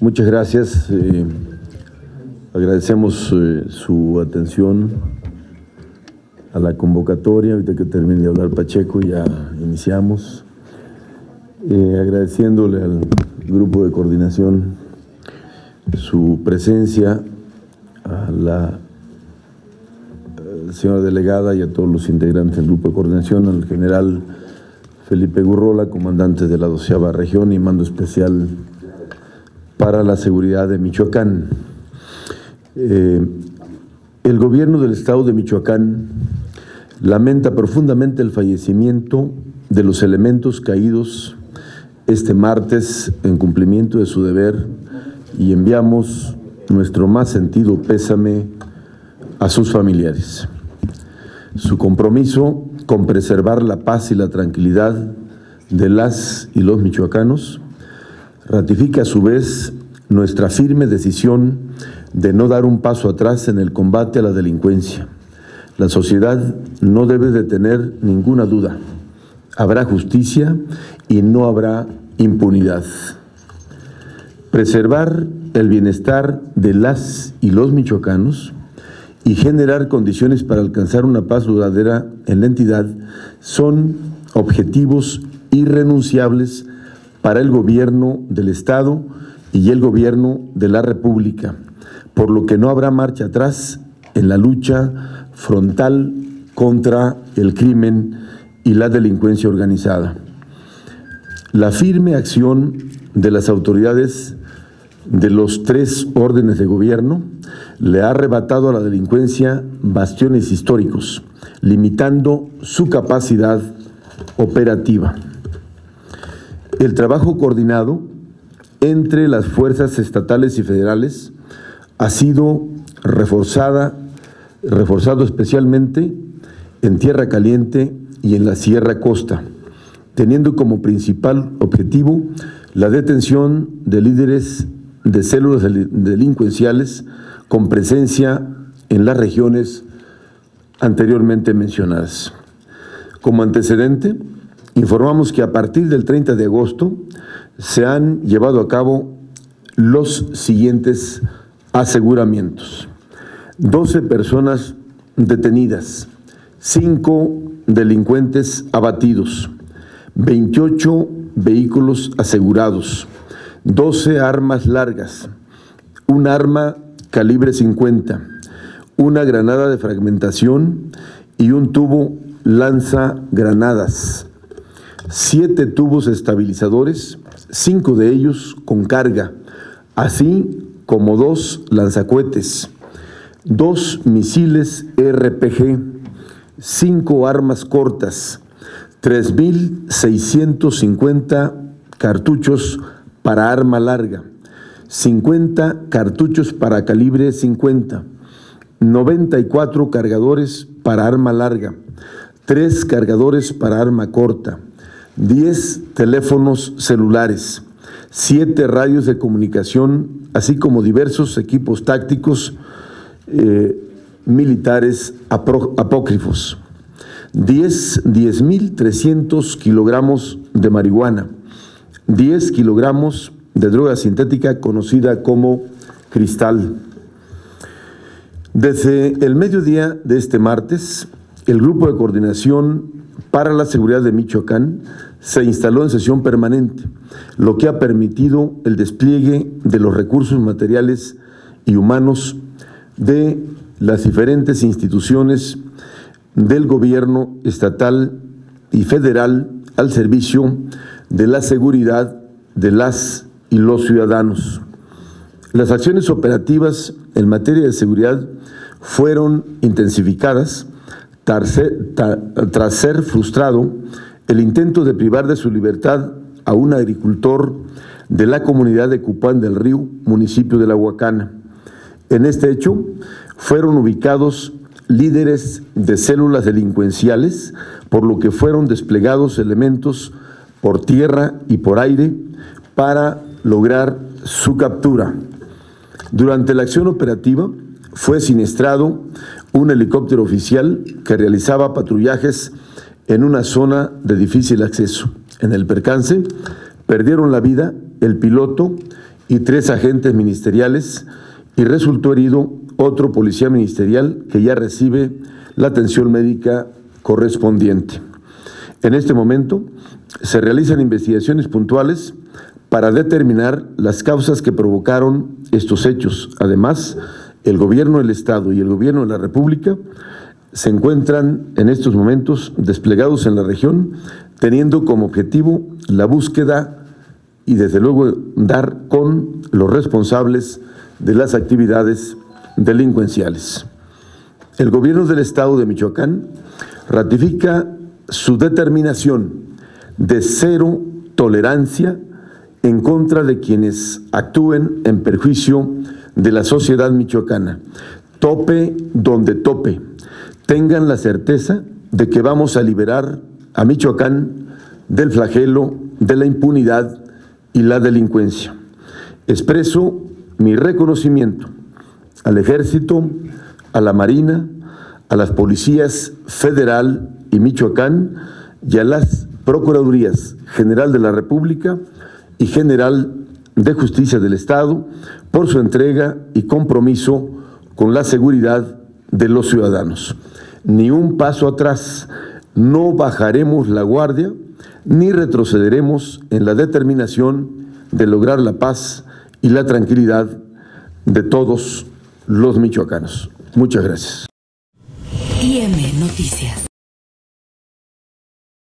Muchas gracias. Eh, agradecemos eh, su atención a la convocatoria. Ahorita que termine de hablar Pacheco, ya iniciamos. Eh, agradeciéndole al grupo de coordinación su presencia, a la señora delegada y a todos los integrantes del grupo de coordinación, al general Felipe Gurrola, comandante de la doceava región y mando especial para la seguridad de Michoacán. Eh, el gobierno del estado de Michoacán lamenta profundamente el fallecimiento de los elementos caídos este martes en cumplimiento de su deber y enviamos nuestro más sentido pésame a sus familiares. Su compromiso con preservar la paz y la tranquilidad de las y los michoacanos ratifica a su vez nuestra firme decisión de no dar un paso atrás en el combate a la delincuencia. La sociedad no debe de tener ninguna duda. Habrá justicia y no habrá impunidad. Preservar el bienestar de las y los michoacanos y generar condiciones para alcanzar una paz duradera en la entidad son objetivos irrenunciables para el gobierno del Estado y el gobierno de la República, por lo que no habrá marcha atrás en la lucha frontal contra el crimen y la delincuencia organizada. La firme acción de las autoridades de los tres órdenes de gobierno le ha arrebatado a la delincuencia bastiones históricos, limitando su capacidad operativa. El trabajo coordinado entre las fuerzas estatales y federales ha sido reforzada, reforzado especialmente en Tierra Caliente y en la Sierra Costa, teniendo como principal objetivo la detención de líderes de células delincuenciales con presencia en las regiones anteriormente mencionadas. Como antecedente, informamos que a partir del 30 de agosto se han llevado a cabo los siguientes aseguramientos. 12 personas detenidas, 5 delincuentes abatidos, 28 vehículos asegurados, 12 armas largas, un arma calibre 50, una granada de fragmentación y un tubo lanza granadas, siete tubos estabilizadores, cinco de ellos con carga, así como dos lanzacuetes, dos misiles RPG, cinco armas cortas, 3.650 cartuchos para arma larga, 50 cartuchos para calibre 50, 94 cargadores para arma larga, 3 cargadores para arma corta, 10 teléfonos celulares, 7 radios de comunicación, así como diversos equipos tácticos eh, militares apócrifos, 10 10.300 kilogramos de marihuana, 10 kilogramos de droga sintética conocida como cristal. Desde el mediodía de este martes, el Grupo de Coordinación para la Seguridad de Michoacán se instaló en sesión permanente, lo que ha permitido el despliegue de los recursos materiales y humanos de las diferentes instituciones del gobierno estatal y federal al servicio de la seguridad de las y los ciudadanos. Las acciones operativas en materia de seguridad fueron intensificadas tras ser frustrado el intento de privar de su libertad a un agricultor de la comunidad de Cupán del Río, municipio de La Huacana. En este hecho fueron ubicados líderes de células delincuenciales, por lo que fueron desplegados elementos por tierra y por aire para lograr su captura. Durante la acción operativa fue siniestrado un helicóptero oficial que realizaba patrullajes en una zona de difícil acceso. En el percance perdieron la vida el piloto y tres agentes ministeriales y resultó herido otro policía ministerial que ya recibe la atención médica correspondiente. En este momento se realizan investigaciones puntuales para determinar las causas que provocaron estos hechos. Además, el gobierno del Estado y el gobierno de la República se encuentran en estos momentos desplegados en la región, teniendo como objetivo la búsqueda y desde luego dar con los responsables de las actividades delincuenciales. El gobierno del Estado de Michoacán ratifica su determinación de cero tolerancia en contra de quienes actúen en perjuicio de la sociedad michoacana. Tope donde tope. Tengan la certeza de que vamos a liberar a Michoacán del flagelo de la impunidad y la delincuencia. Expreso mi reconocimiento al Ejército, a la Marina, a las policías federal y Michoacán y a las Procuradurías General de la República y General de Justicia del Estado por su entrega y compromiso con la seguridad de los ciudadanos. Ni un paso atrás, no bajaremos la guardia ni retrocederemos en la determinación de lograr la paz y la tranquilidad de todos los michoacanos. Muchas gracias. IM Noticias.